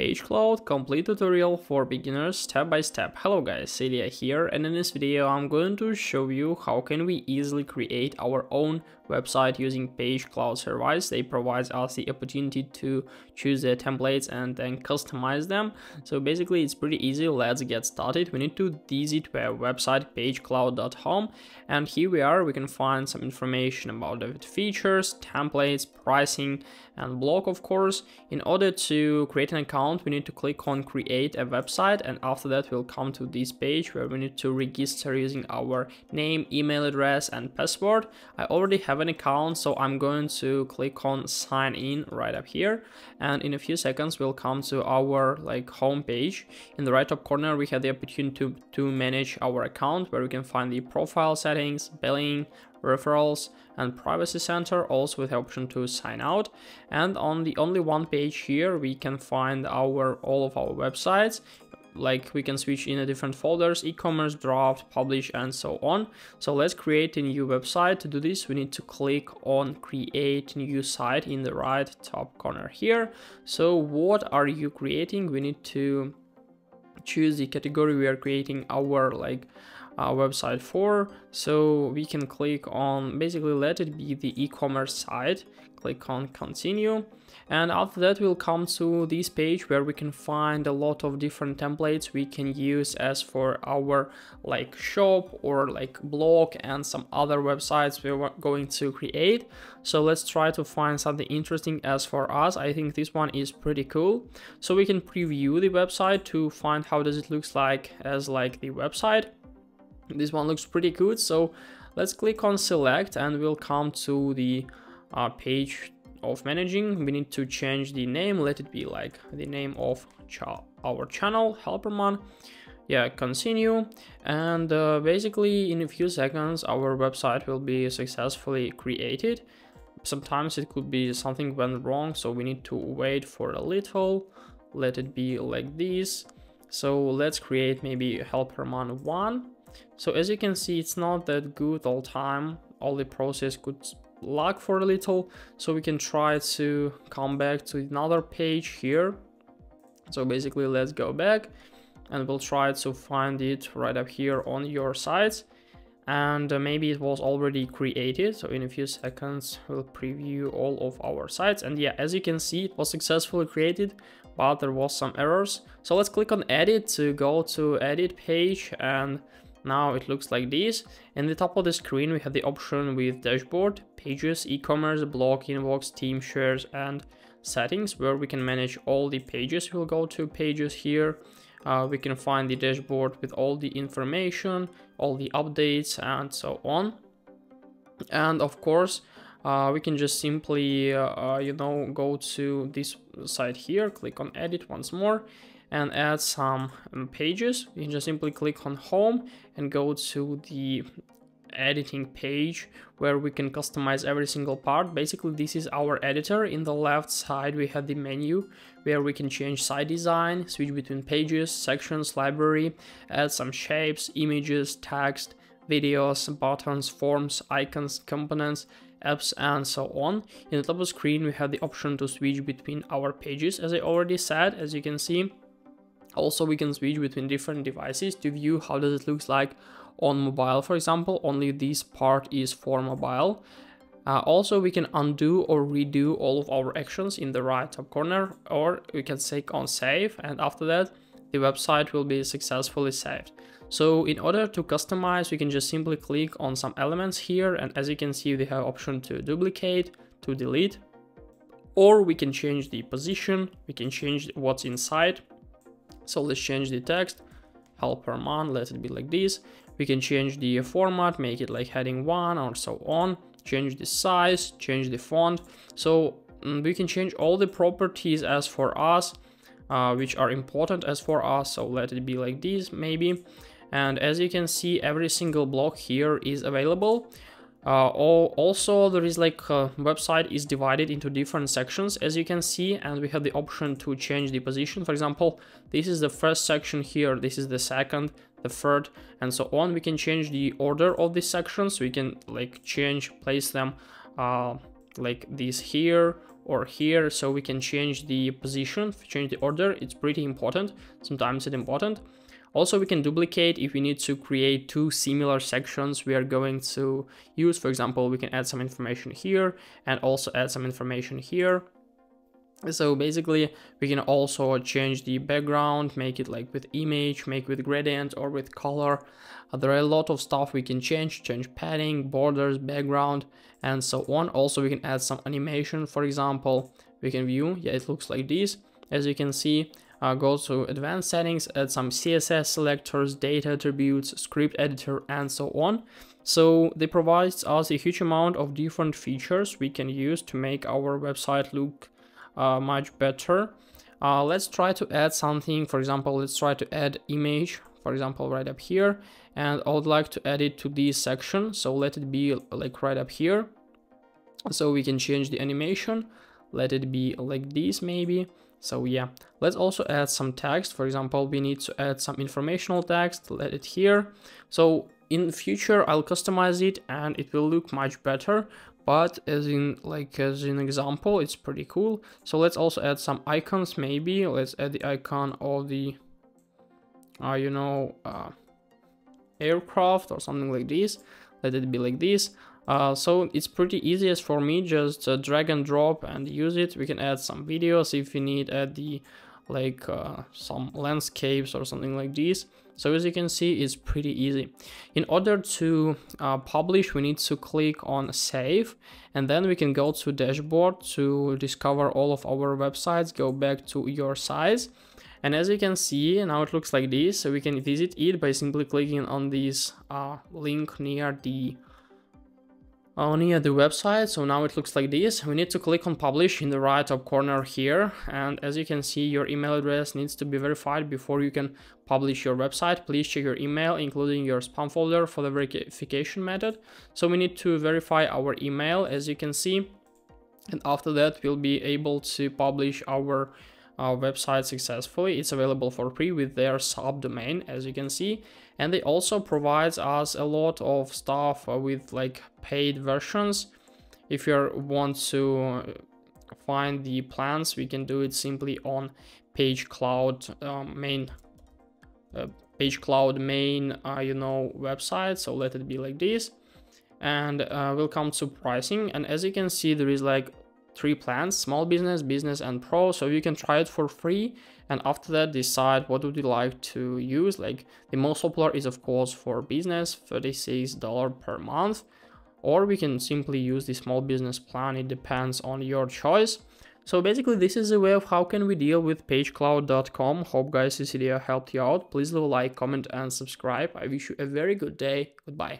PageCloud complete tutorial for beginners step by step. Hello guys, Celia here and in this video I'm going to show you how can we easily create our own website using PageCloud Service. They provide us the opportunity to choose the templates and then customize them. So basically it's pretty easy, let's get started. We need to visit our website pagecloud.com and here we are, we can find some information about the features, templates, pricing and blog of course. In order to create an account account, we need to click on create a website and after that we'll come to this page where we need to register using our name, email address and password. I already have an account so I'm going to click on sign in right up here and in a few seconds we'll come to our like home page. In the right top corner we have the opportunity to, to manage our account where we can find the profile settings, billing, referrals and privacy center also with the option to sign out. And on the only one page here we can find our all of our websites. Like we can switch in a different folders e-commerce draft publish and so on. So let's create a new website. To do this we need to click on create new site in the right top corner here. So what are you creating? We need to choose the category we are creating our like uh, website for. So we can click on, basically let it be the e-commerce site, click on continue. And after that, we'll come to this page where we can find a lot of different templates we can use as for our like shop or like blog and some other websites we're going to create. So let's try to find something interesting as for us. I think this one is pretty cool. So we can preview the website to find how does it looks like as like the website. This one looks pretty good. So let's click on select and we'll come to the uh, page of managing. We need to change the name. Let it be like the name of ch our channel, Helperman. Yeah, continue. And uh, basically in a few seconds, our website will be successfully created. Sometimes it could be something went wrong, so we need to wait for a little. Let it be like this. So let's create maybe Helperman 1 so as you can see, it's not that good all time. All the process could lag for a little. So we can try to come back to another page here. So basically let's go back and we'll try to find it right up here on your site. And uh, maybe it was already created. So in a few seconds, we'll preview all of our sites. And yeah, as you can see, it was successfully created, but there was some errors. So let's click on edit to go to edit page and now it looks like this. In the top of the screen we have the option with dashboard, pages, e-commerce, blog, inbox, team shares and settings where we can manage all the pages. We'll go to pages here. Uh, we can find the dashboard with all the information, all the updates and so on. And of course, uh, we can just simply, uh, uh you know, go to this site here, click on edit once more and add some um, pages. You can just simply click on home and go to the editing page where we can customize every single part. Basically, this is our editor. In the left side, we have the menu where we can change site design, switch between pages, sections, library, add some shapes, images, text, videos, buttons, forms, icons, components, apps and so on. In the top of the screen we have the option to switch between our pages as I already said as you can see also, we can switch between different devices to view how does it looks like on mobile, for example, only this part is for mobile. Uh, also, we can undo or redo all of our actions in the right top corner, or we can click on save, and after that, the website will be successfully saved. So in order to customize, we can just simply click on some elements here, and as you can see, we have option to duplicate, to delete, or we can change the position, we can change what's inside, so let's change the text, Helperman, let it be like this. We can change the format, make it like heading one or so on, change the size, change the font. So mm, we can change all the properties as for us, uh, which are important as for us. So let it be like this maybe. And as you can see, every single block here is available. Uh, also, there is like website is divided into different sections as you can see and we have the option to change the position. For example, this is the first section here, this is the second, the third and so on. We can change the order of these sections. We can like change, place them uh, like this here or here so we can change the position change the order it's pretty important sometimes it's important also we can duplicate if we need to create two similar sections we are going to use. For example we can add some information here and also add some information here. So basically we can also change the background make it like with image make with gradient or with color. Uh, there are a lot of stuff we can change change padding borders background and so on. Also we can add some animation for example. We can view yeah it looks like this. As you can see uh, go to advanced settings add some css selectors data attributes script editor and so on so they provide us a huge amount of different features we can use to make our website look uh, much better. Uh, let's try to add something, for example, let's try to add image, for example, right up here. And I would like to add it to this section. So let it be like right up here. So we can change the animation. Let it be like this maybe. So yeah, let's also add some text. For example, we need to add some informational text, let it here. So in future, I'll customize it and it will look much better but as in like as an example it's pretty cool so let's also add some icons maybe let's add the icon of the uh, you know uh, aircraft or something like this let it be like this uh, so it's pretty easy as for me just uh, drag and drop and use it we can add some videos if we need add the like uh, some landscapes or something like this so as you can see, it's pretty easy. In order to uh, publish, we need to click on save and then we can go to dashboard to discover all of our websites, go back to your sites. And as you can see, now it looks like this. So we can visit it by simply clicking on this uh, link near the near the website. So now it looks like this. We need to click on publish in the right top corner here. And as you can see, your email address needs to be verified before you can publish your website. Please check your email, including your spam folder for the verification method. So we need to verify our email, as you can see. And after that, we'll be able to publish our uh, website successfully. It's available for free with their subdomain, as you can see. And they also provides us a lot of stuff with like paid versions. If you want to find the plans, we can do it simply on PageCloud um, main uh, PageCloud main, uh, you know, website. So let it be like this. And uh, we'll come to pricing. And as you can see, there is like three plans small business business and pro. So you can try it for free. And after that decide what would you like to use. Like the most popular is of course for business $36 per month. Or we can simply use the small business plan. It depends on your choice. So basically this is a way of how can we deal with pagecloud.com hope guys this video helped you out. Please leave a like comment and subscribe. I wish you a very good day. Goodbye